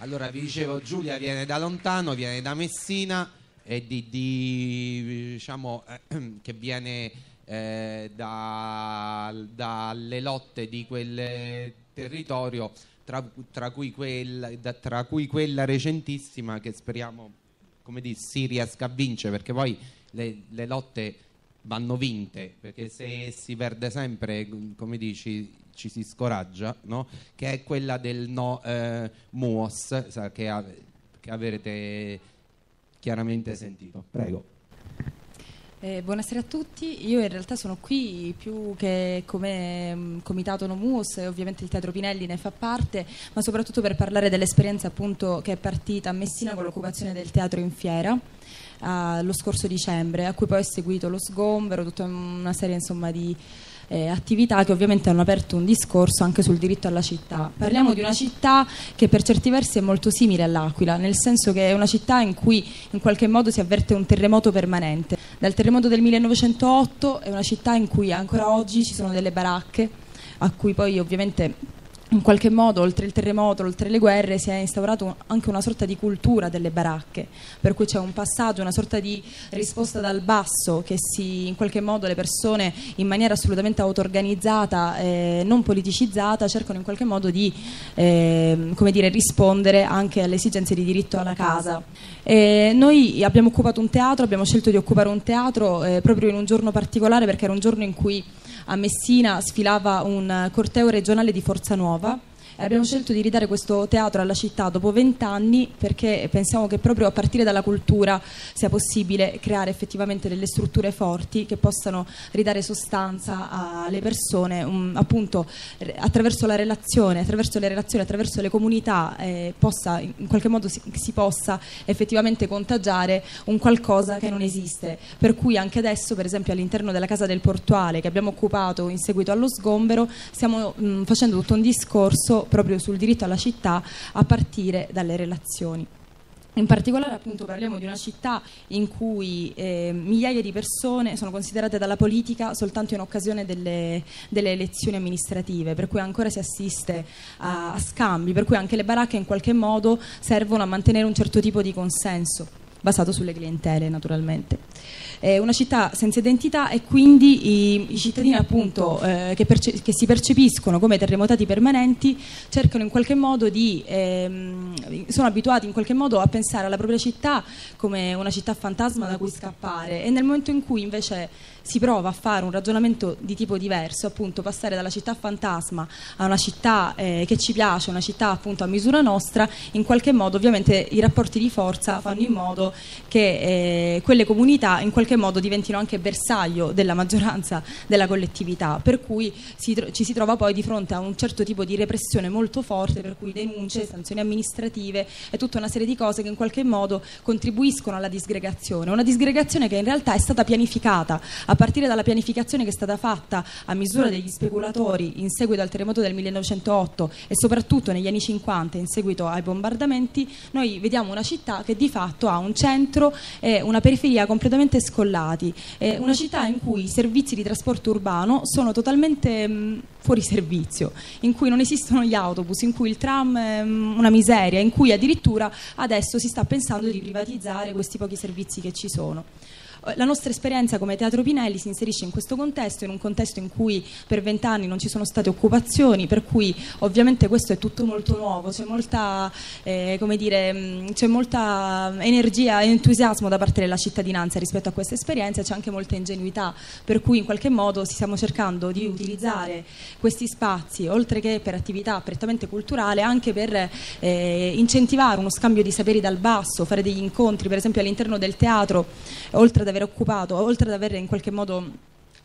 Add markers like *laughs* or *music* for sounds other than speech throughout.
Allora vi dicevo, Giulia viene da lontano, viene da Messina e di, di diciamo eh, *clears throat* che viene eh, da, dalle lotte di quel territorio, tra, tra, cui quel, da, tra, cui quella recentissima che speriamo come dire, si riesca a vincere, perché poi le, le lotte vanno vinte, perché se si perde sempre, come dici, ci si scoraggia, no? che è quella del no eh, MUOS, che, che avrete chiaramente sentito. Prego. Eh, buonasera a tutti, io in realtà sono qui più che come um, comitato Nomus ovviamente il Teatro Pinelli ne fa parte, ma soprattutto per parlare dell'esperienza appunto che è partita a Messina con l'occupazione del teatro in fiera uh, lo scorso dicembre, a cui poi è seguito lo sgombero, tutta una serie insomma di eh, attività che ovviamente hanno aperto un discorso anche sul diritto alla città. Parliamo di una città che per certi versi è molto simile all'Aquila, nel senso che è una città in cui in qualche modo si avverte un terremoto permanente. Dal terremoto del 1908 è una città in cui ancora oggi ci sono delle baracche a cui poi ovviamente in qualche modo, oltre il terremoto, oltre le guerre, si è instaurato anche una sorta di cultura delle baracche, per cui c'è un passaggio, una sorta di risposta dal basso che si, in qualche modo le persone in maniera assolutamente auto-organizzata, eh, non politicizzata, cercano in qualche modo di eh, dire, rispondere anche alle esigenze di diritto alla casa. Eh, noi abbiamo occupato un teatro, abbiamo scelto di occupare un teatro eh, proprio in un giorno particolare perché era un giorno in cui a Messina sfilava un corteo regionale di Forza Nuova abbiamo scelto di ridare questo teatro alla città dopo vent'anni perché pensiamo che proprio a partire dalla cultura sia possibile creare effettivamente delle strutture forti che possano ridare sostanza alle persone, um, appunto attraverso la relazione, attraverso le relazioni, attraverso le comunità eh, possa, in qualche modo si, si possa effettivamente contagiare un qualcosa che non esiste. Per cui anche adesso, per esempio all'interno della casa del portuale che abbiamo occupato in seguito allo sgombero, stiamo mh, facendo tutto un discorso proprio sul diritto alla città a partire dalle relazioni. In particolare appunto parliamo di una città in cui eh, migliaia di persone sono considerate dalla politica soltanto in occasione delle, delle elezioni amministrative, per cui ancora si assiste a, a scambi, per cui anche le baracche in qualche modo servono a mantenere un certo tipo di consenso, basato sulle clientele naturalmente. Eh, una città senza identità e quindi i, i cittadini appunto eh, che, perce- che, si percepiscono come terremotati permanenti cercano in qualche modo di ehm, sono abituati in qualche modo a pensare alla propria città come una città fantasma da cui scappare. E nel momento in cui invece si prova a fare un ragionamento di tipo diverso, appunto passare dalla città fantasma a una città eh, che ci piace, una città appunto a misura nostra, in qualche modo ovviamente i rapporti di forza fanno in modo che eh, quelle comunità in qualche modo diventino anche bersaglio della maggioranza della collettività, per cui si, ci si trova poi di fronte a un certo tipo di repressione molto forte, per cui denunce, sanzioni amministrative e tutta una serie di cose che in qualche modo contribuiscono alla disgregazione, una disgregazione che in realtà è stata pianificata. A partire dalla pianificazione che è stata fatta a misura degli speculatori in seguito al terremoto del 1908 e soprattutto negli anni 50 in seguito ai bombardamenti, noi vediamo una città che di fatto ha un centro e una periferia completamente scollati, è una città in cui i servizi di trasporto urbano sono totalmente mh, fuori servizio, in cui non esistono gli autobus, in cui il tram è una miseria, in cui addirittura adesso si sta pensando di privatizzare questi pochi servizi che ci sono. La nostra esperienza come Teatro Pinelli si inserisce in questo contesto, in un contesto in cui per vent'anni non ci sono state occupazioni, per cui ovviamente questo è tutto molto nuovo, c'è molta, eh, dire, c'è molta energia e entusiasmo da parte della cittadinanza rispetto a questa esperienza, c'è anche molta ingenuità, per cui in qualche modo stiamo cercando di utilizzare questi spazi, oltre che per attività prettamente culturale, anche per eh, incentivare uno scambio di saperi dal basso, fare degli incontri, per esempio all'interno del teatro, oltre ad aver occupato, oltre ad aver in qualche modo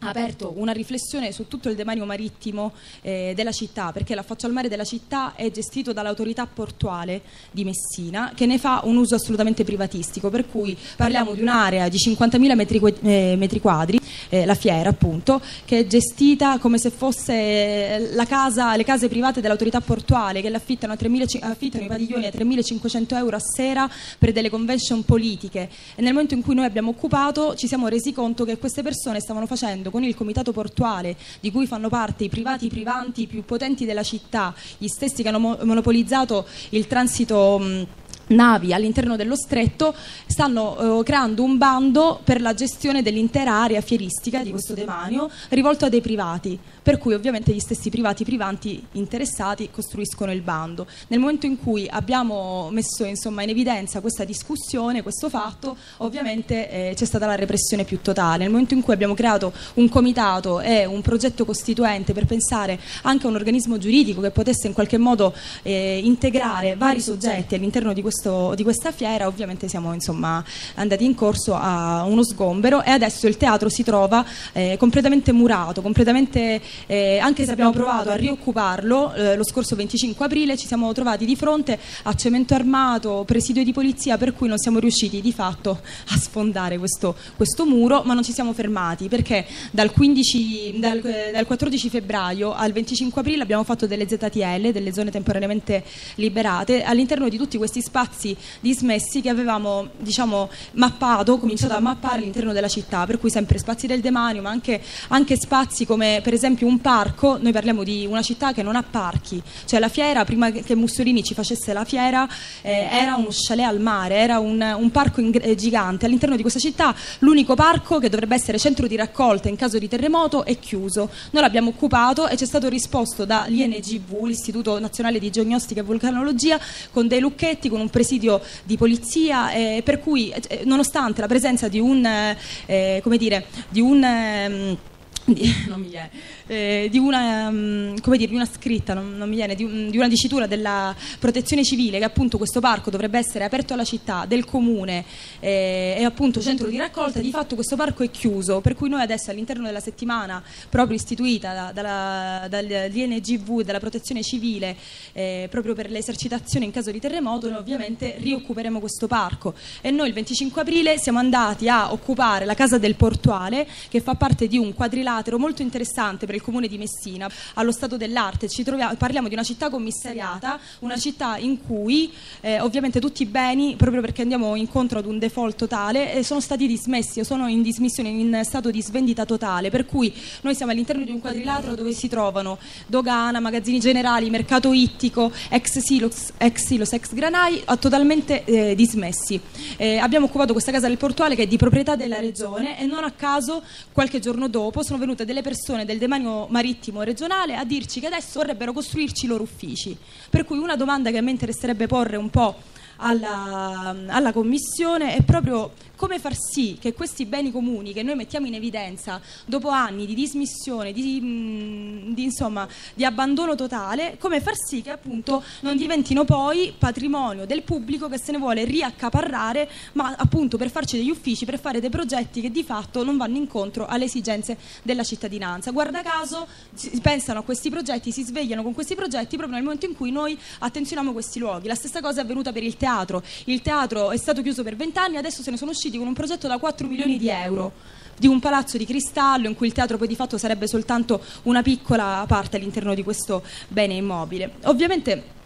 aperto una riflessione su tutto il demanio marittimo eh, della città, perché l'affaccio al mare della città è gestito dall'autorità portuale di Messina, che ne fa un uso assolutamente privatistico, per cui parliamo di un'area di 50.000 metri, eh, metri quadri, eh, la fiera appunto, che è gestita come se fosse casa, le case private dell'autorità portuale, che affittano, 3, affittano i padiglioni a 3.500 euro a sera per delle convention politiche. E nel momento in cui noi abbiamo occupato ci siamo resi conto che queste persone stavano facendo con il comitato portuale di cui fanno parte i privati privanti più potenti della città, gli stessi che hanno monopolizzato il transito mh, navi all'interno dello stretto stanno eh, creando un bando per la gestione dell'intera area fieristica di questo demanio rivolto a dei privati per cui ovviamente gli stessi privati privanti interessati costruiscono il bando. Nel momento in cui abbiamo messo insomma, in evidenza questa discussione, questo fatto, ovviamente eh, c'è stata la repressione più totale. Nel momento in cui abbiamo creato un comitato e un progetto costituente per pensare anche a un organismo giuridico che potesse in qualche modo eh, integrare vari soggetti all'interno di, di, questa fiera, ovviamente siamo insomma, andati in corso a uno sgombero e adesso il teatro si trova eh, completamente murato, completamente eh, anche se abbiamo provato a rioccuparlo eh, lo scorso 25 aprile ci siamo trovati di fronte a cemento armato, presidio di polizia per cui non siamo riusciti di fatto a sfondare questo, questo muro ma non ci siamo fermati perché dal, 15, dal, dal 14 febbraio al 25 aprile abbiamo fatto delle ZTL, delle zone temporaneamente liberate all'interno di tutti questi spazi dismessi che avevamo diciamo, mappato, cominciato a mappare all'interno della città per cui sempre spazi del demanio ma anche, anche spazi come per esempio esempio un parco, noi parliamo di una città che non ha parchi, cioè la fiera prima che Mussolini ci facesse la fiera eh, era uno chalet al mare, era un, un parco in, eh, gigante, all'interno di questa città l'unico parco che dovrebbe essere centro di raccolta in caso di terremoto è chiuso, noi l'abbiamo occupato e ci è stato risposto dall'INGV, l'Istituto Nazionale di Geognostica e Vulcanologia, con dei lucchetti, con un presidio di polizia, eh, per cui eh, nonostante la presenza di un, eh, come dire, di un *laughs* viene, eh, di, una, um, dire, di, una, scritta, non, non viene, di, di, una dicitura della protezione civile che appunto questo parco dovrebbe essere aperto alla città, del comune eh, appunto centro di raccolta, di fatto questo parco è chiuso, per cui noi adesso all'interno della settimana proprio istituita da, dall'INGV dalla protezione civile eh, proprio per le esercitazioni in caso di terremoto, noi ovviamente rioccuperemo questo parco. E noi il 25 aprile siamo andati a occupare la casa del portuale che fa parte di un quadrilatero quadrilatero molto interessante per il comune di Messina, allo stato dell'arte. parliamo di una città commissariata, una città in cui eh, ovviamente tutti i beni, proprio perché andiamo incontro ad un default totale, eh, sono stati dismessi o sono in dismissione, in stato di svendita totale. Per cui noi siamo all'interno di un quadrilatero dove si trovano dogana, magazzini generali, mercato ittico, ex silos, ex, silos, ex granai, totalmente eh, dismessi. Eh, abbiamo occupato questa casa del portuale che è di proprietà della regione e non a caso qualche giorno dopo sono venute delle persone del demanio marittimo regionale a dirci che adesso vorrebbero costruirci i loro uffici. Per cui una domanda che a me interesserebbe porre un po' alla, alla Commissione è proprio come far sì che questi beni comuni che noi mettiamo in evidenza dopo anni di dismissione, di, mm, di, insomma, di abbandono totale, come far sì che appunto non diventino poi patrimonio del pubblico che se ne vuole riaccaparrare, ma appunto per farci degli uffici, per fare dei progetti che di fatto non vanno incontro alle esigenze della cittadinanza. Guarda caso, si pensano a questi progetti, si svegliano con questi progetti proprio nel momento in cui noi attenzioniamo questi luoghi. La stessa cosa è avvenuta per il teatro. Il teatro è stato chiuso per vent'anni, adesso se ne sono usciti usciti con un progetto da 4 milioni di euro di un palazzo di cristallo in cui il teatro poi di fatto sarebbe soltanto una piccola parte all'interno di questo bene immobile. Ovviamente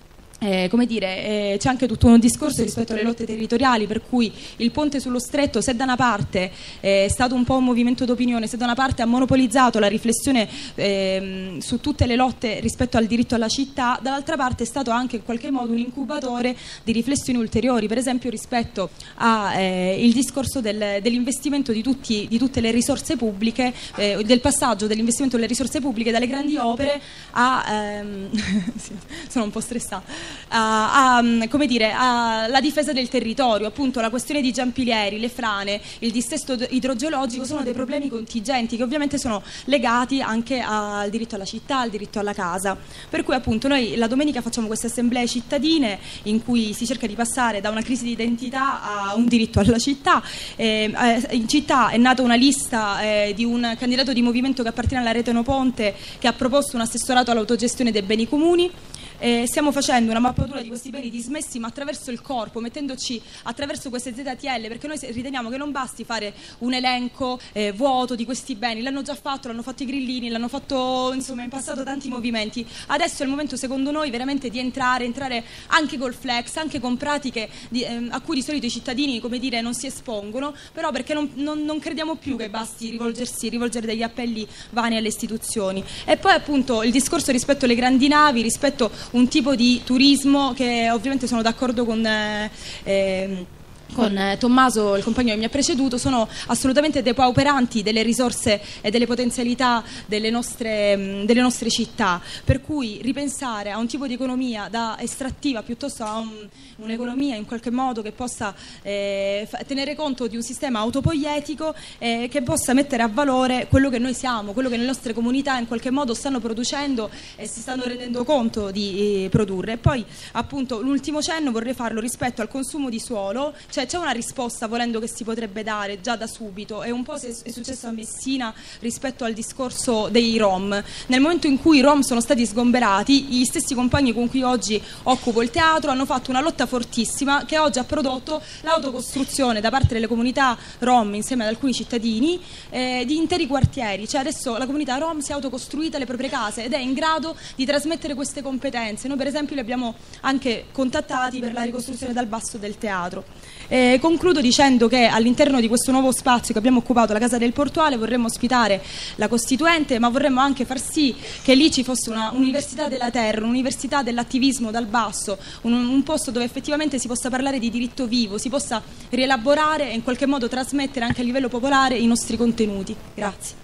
eh, come dire, eh, c'è anche tutto un discorso rispetto alle lotte territoriali, per cui il ponte sullo stretto, se da una parte eh, è stato un po' un movimento d'opinione, se da una parte ha monopolizzato la riflessione ehm, su tutte le lotte rispetto al diritto alla città, dall'altra parte è stato anche in qualche modo un incubatore di riflessioni ulteriori, per esempio rispetto al eh, discorso del, dell'investimento di, tutti, di, tutte le risorse pubbliche, eh, del passaggio dell'investimento delle risorse pubbliche dalle grandi opere a... Ehm, *laughs* sono un po' stressata a, a, come dire, alla difesa del territorio, appunto la questione di Giampilieri, le frane, il dissesto idrogeologico sono dei problemi contingenti che ovviamente sono legati anche al diritto alla città, al diritto alla casa. Per cui appunto noi la domenica facciamo queste assemblee cittadine in cui si cerca di passare da una crisi di identità a un diritto alla città. Eh, in città è nata una lista eh, di un candidato di movimento che appartiene alla Rete No Ponte che ha proposto un assessorato all'autogestione dei beni comuni eh, stiamo facendo una mappatura di questi beni dismessi ma attraverso il corpo, mettendoci attraverso queste ZTL, perché noi riteniamo che non basti fare un elenco eh, vuoto di questi beni, l'hanno già fatto, l'hanno fatto i grillini, l'hanno fatto insomma in passato tanti movimenti. Adesso è il momento secondo noi veramente di entrare, entrare anche col flex, anche con pratiche di, eh, a cui di solito i cittadini come dire, non si espongono, però perché non, non, non crediamo più che basti rivolgersi, rivolgere degli appelli vani alle istituzioni. E poi appunto il discorso rispetto alle grandi navi, rispetto un tipo di turismo che ovviamente sono d'accordo con... Eh, eh, con eh, Tommaso, il compagno che mi ha preceduto, sono assolutamente depauperanti delle risorse e delle potenzialità delle nostre, mh, delle nostre, città. Per cui ripensare a un tipo di economia da estrattiva piuttosto a un, un'economia in qualche modo che possa eh, tenere conto di un sistema autopoietico eh, che possa mettere a valore quello che noi siamo, quello che le nostre comunità in qualche modo stanno producendo e si stanno rendendo conto di eh, produrre. E poi appunto l'ultimo cenno vorrei farlo rispetto al consumo di suolo, cioè c'è una risposta volendo che si potrebbe dare già da subito, è un po' se è successo a Messina rispetto al discorso dei Rom. Nel momento in cui i Rom sono stati sgomberati, gli stessi compagni con cui oggi occupo il teatro hanno fatto una lotta fortissima che oggi ha prodotto l'autocostruzione da parte delle comunità Rom insieme ad alcuni cittadini eh, di interi quartieri, cioè adesso la comunità Rom si è autocostruita le proprie case ed è in grado di trasmettere queste competenze. Noi per esempio li abbiamo anche contattati per la ricostruzione dal basso del teatro. Eh, concludo dicendo che all'interno di questo nuovo spazio che abbiamo occupato, la Casa del Portuale, vorremmo ospitare la Costituente, ma vorremmo anche far sì che lì ci fosse una università della terra, un'università dell'attivismo dal basso, un, un, posto dove effettivamente si possa parlare di diritto vivo, si possa rielaborare e in qualche modo trasmettere anche a livello popolare i nostri contenuti. Grazie.